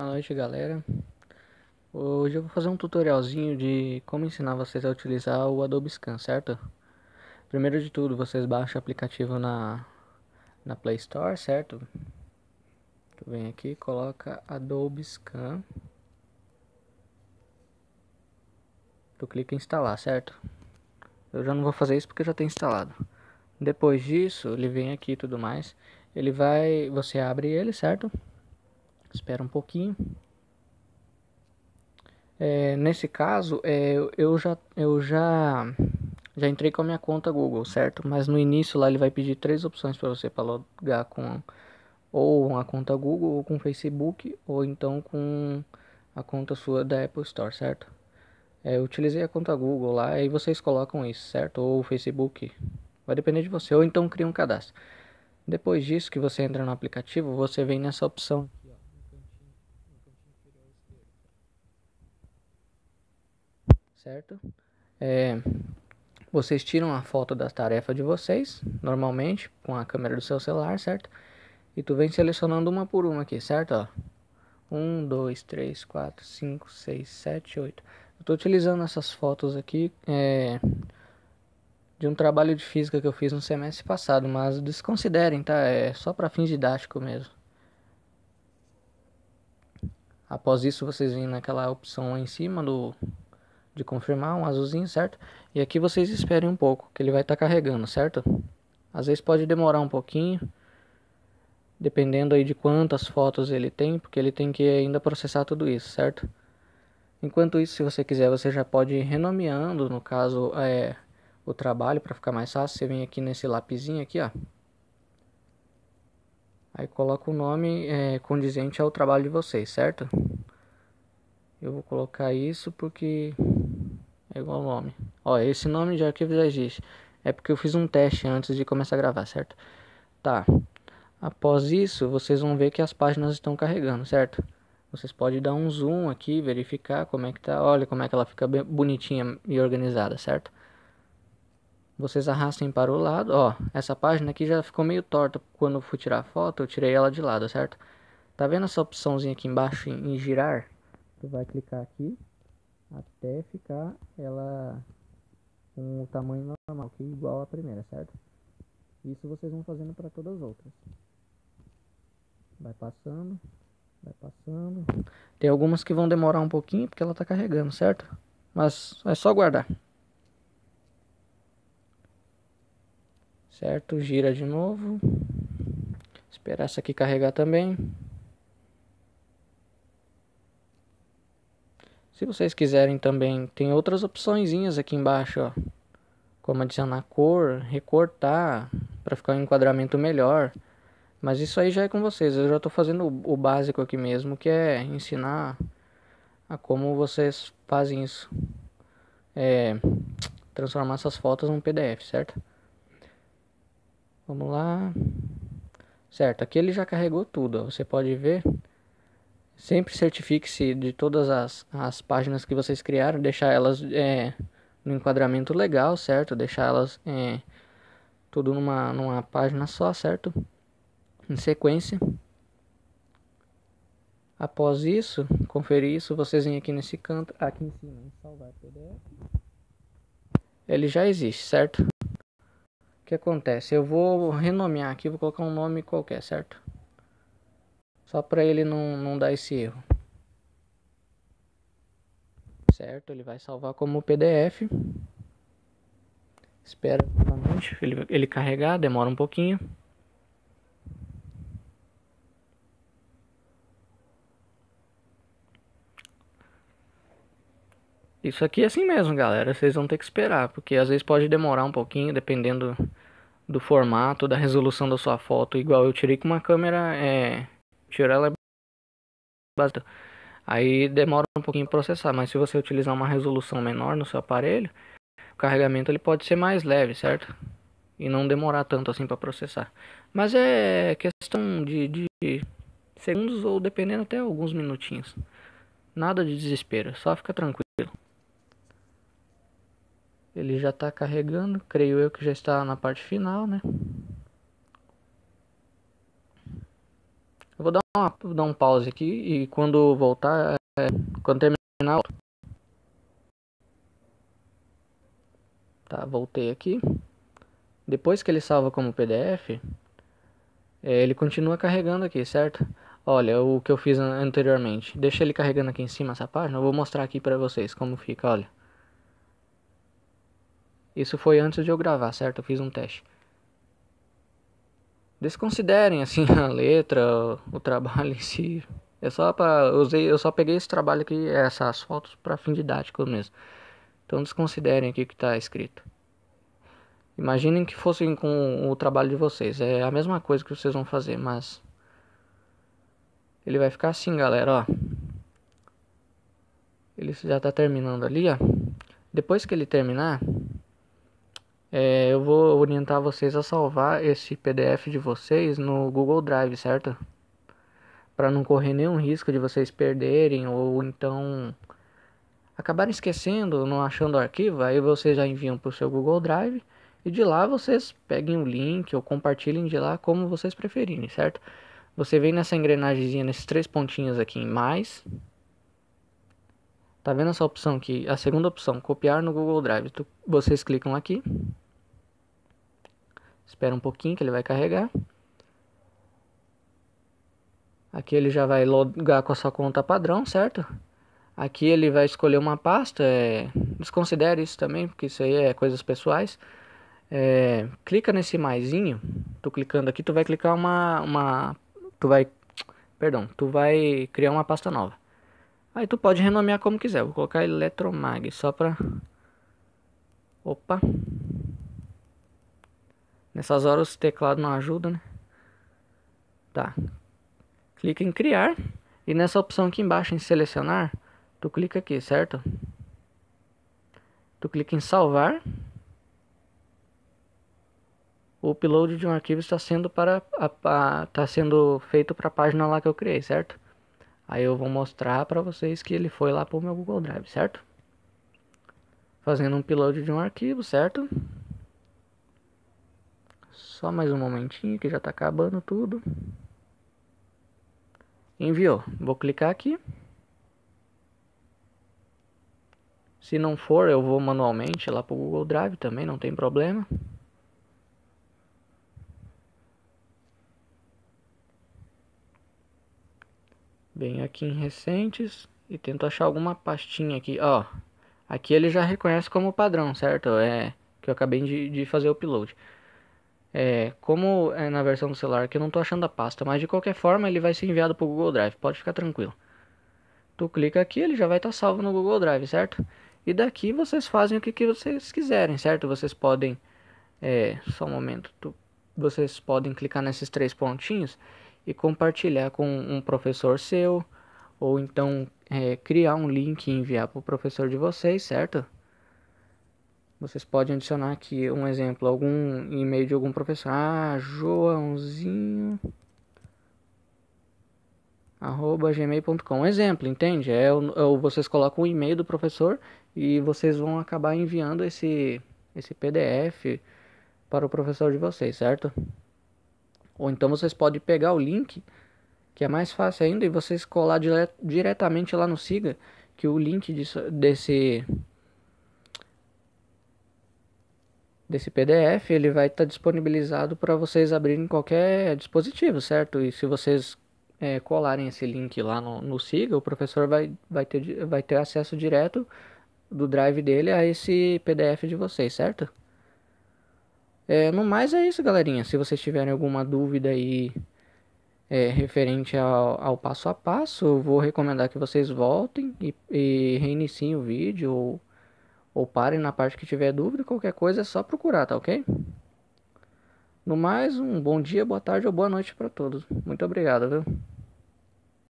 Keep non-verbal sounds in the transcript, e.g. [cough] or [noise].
Boa noite galera Hoje eu vou fazer um tutorialzinho de como ensinar vocês a utilizar o Adobe Scan, certo? Primeiro de tudo, vocês baixam o aplicativo na, na Play Store, certo? Tu vem aqui coloca Adobe Scan Tu clica em instalar, certo? Eu já não vou fazer isso porque já tem instalado Depois disso, ele vem aqui e tudo mais Ele vai, você abre ele, certo? Espera um pouquinho. É, nesse caso, é, eu já eu já já entrei com a minha conta Google, certo? Mas no início lá ele vai pedir três opções para você para logar com ou a conta Google ou com Facebook ou então com a conta sua da Apple Store, certo? É, eu utilizei a conta Google lá e vocês colocam isso, certo? Ou o Facebook, vai depender de você. Ou então cria um cadastro. Depois disso que você entra no aplicativo, você vem nessa opção certo? É, vocês tiram a foto da tarefa de vocês, normalmente, com a câmera do seu celular, certo? E tu vem selecionando uma por uma aqui, certo? Ó. 1, 2, 3, 4, 5, 6, 7, 8. Eu estou utilizando essas fotos aqui é, de um trabalho de física que eu fiz no semestre passado, mas desconsiderem, tá? É só para fins didáticos mesmo. Após isso, vocês vêm naquela opção lá em cima do de confirmar, um azulzinho, certo? E aqui vocês esperem um pouco, que ele vai estar tá carregando, certo? Às vezes pode demorar um pouquinho, dependendo aí de quantas fotos ele tem, porque ele tem que ainda processar tudo isso, certo? Enquanto isso, se você quiser, você já pode ir renomeando, no caso, é, o trabalho, para ficar mais fácil, você vem aqui nesse lapisinho aqui, ó. Aí coloca o nome é, condizente ao trabalho de vocês, certo? Eu vou colocar isso porque é igual o nome. Ó, esse nome de arquivo já existe. É porque eu fiz um teste antes de começar a gravar, certo? Tá. Após isso, vocês vão ver que as páginas estão carregando, certo? Vocês podem dar um zoom aqui, verificar como é que tá. Olha como é que ela fica bem bonitinha e organizada, certo? Vocês arrastem para o lado, ó. Essa página aqui já ficou meio torta quando eu fui tirar a foto, eu tirei ela de lado, certo? Tá vendo essa opçãozinha aqui embaixo em, em girar? Tu vai clicar aqui até ficar ela com o tamanho normal, que é igual à primeira, certo? Isso vocês vão fazendo para todas as outras. Vai passando, vai passando. Tem algumas que vão demorar um pouquinho porque ela está carregando, certo? Mas é só guardar. Certo? Gira de novo. Esperar essa aqui carregar também. Se vocês quiserem também, tem outras opções aqui embaixo, ó. Como adicionar cor, recortar, para ficar um enquadramento melhor. Mas isso aí já é com vocês, eu já estou fazendo o, básico aqui mesmo, que é ensinar a como vocês fazem isso. É, transformar essas fotos num PDF, certo? Vamos lá. Certo, aqui ele já carregou tudo, ó. você pode ver Sempre certifique-se de todas as, as páginas que vocês criaram, deixar elas é, no enquadramento legal, certo? Deixar elas é, tudo numa, numa página só, certo? Em sequência. Após isso, conferir isso, vocês vêm aqui nesse canto, aqui em cima, salvar PDF. Ele já existe, certo? O que acontece? Eu vou renomear aqui, vou colocar um nome qualquer, certo? Só para ele não, não dar esse erro. Certo, ele vai salvar como PDF. Espera novamente ele, ele carregar, demora um pouquinho. Isso aqui é assim mesmo, galera. Vocês vão ter que esperar, porque às vezes pode demorar um pouquinho, dependendo do formato, da resolução da sua foto. Igual eu tirei com uma câmera é, tirar ela basta. Aí demora um pouquinho para processar, mas se você utilizar uma resolução menor no seu aparelho, o carregamento ele pode ser mais leve, certo? E não demorar tanto assim para processar. Mas é questão de, de segundos ou dependendo até alguns minutinhos. Nada de desespero, só fica tranquilo. Ele já está carregando, creio eu que já está na parte final, né? Dar dar um pause aqui e quando voltar, é, quando terminar. Tá, voltei aqui. Depois que ele salva como PDF, é, ele continua carregando aqui, certo? Olha o que eu fiz anteriormente. Deixa ele carregando aqui em cima essa página. Eu vou mostrar aqui pra vocês como fica, olha. Isso foi antes de eu gravar, certo? Eu fiz um teste. Desconsiderem assim [laughs] a letra, o trabalho [laughs] em si. É só para usei, eu só peguei esse trabalho aqui, essas fotos para fim didático mesmo. Então desconsiderem aqui o que está escrito. Imaginem que fossem com o trabalho de vocês. É a mesma coisa que vocês vão fazer, mas ele vai ficar assim, galera, ó. Ele já está terminando ali, ó. Depois que ele terminar, é, eu vou orientar vocês a salvar esse PDF de vocês no Google Drive, certo? Para não correr nenhum risco de vocês perderem ou então acabarem esquecendo, não achando o arquivo, aí vocês já enviam para o seu Google Drive e de lá vocês peguem o link ou compartilhem de lá como vocês preferirem, certo? Você vem nessa engrenagemzinha, nesses três pontinhos aqui em mais. Tá vendo essa opção aqui? A segunda opção, copiar no Google Drive. Tu, vocês clicam aqui. Espera um pouquinho que ele vai carregar. Aqui ele já vai logar com a sua conta padrão, certo? Aqui ele vai escolher uma pasta. É... Desconsidere isso também, porque isso aí é coisas pessoais. É... Clica nesse maisinho. Tu clicando aqui, tu vai clicar uma, uma... Tu vai... Perdão, tu vai criar uma pasta nova. Aí tu pode renomear como quiser. Vou colocar Eletromag só pra... Opa. Nessas horas o teclado não ajuda, né? Tá. Clica em criar. E nessa opção aqui embaixo em selecionar, tu clica aqui, certo? Tu clica em salvar. O upload de um arquivo está sendo para a, a, está sendo feito para a página lá que eu criei, certo? Aí eu vou mostrar para vocês que ele foi lá para o meu Google Drive, certo? Fazendo um upload de um arquivo, certo? Só mais um momentinho que já está acabando tudo. Enviou. Vou clicar aqui. Se não for, eu vou manualmente lá para o Google Drive também, não tem problema. Venho aqui em recentes e tento achar alguma pastinha aqui. Ó, aqui ele já reconhece como padrão, certo? É que eu acabei de, de fazer o upload. É, como é na versão do celular que eu não estou achando a pasta, mas de qualquer forma ele vai ser enviado para o Google Drive, pode ficar tranquilo. Tu clica aqui, ele já vai estar tá salvo no Google Drive, certo? E daqui vocês fazem o que, que vocês quiserem, certo? Vocês podem, é, só um momento, tu, vocês podem clicar nesses três pontinhos e compartilhar com um professor seu, ou então é, criar um link e enviar para o professor de vocês, certo? Vocês podem adicionar aqui um exemplo, algum e-mail de algum professor. Ah, Joãozinho arroba gmail.com exemplo entende é o, é vocês colocam o e-mail do professor e vocês vão acabar enviando esse esse PDF para o professor de vocês certo ou então vocês podem pegar o link que é mais fácil ainda e vocês colar dire diretamente lá no Siga que o link disso, desse desse PDF, ele vai estar tá disponibilizado para vocês abrirem qualquer dispositivo, certo? E se vocês é, colarem esse link lá no, no Siga, o professor vai, vai, ter, vai ter acesso direto do drive dele a esse PDF de vocês, certo? É, no mais é isso, galerinha. Se vocês tiverem alguma dúvida aí é, referente ao, ao, passo a passo, eu vou recomendar que vocês voltem e, e reiniciem o vídeo ou ou parem na parte que tiver dúvida, qualquer coisa é só procurar, tá ok? No mais, um bom dia, boa tarde ou boa noite para todos. Muito obrigado, viu?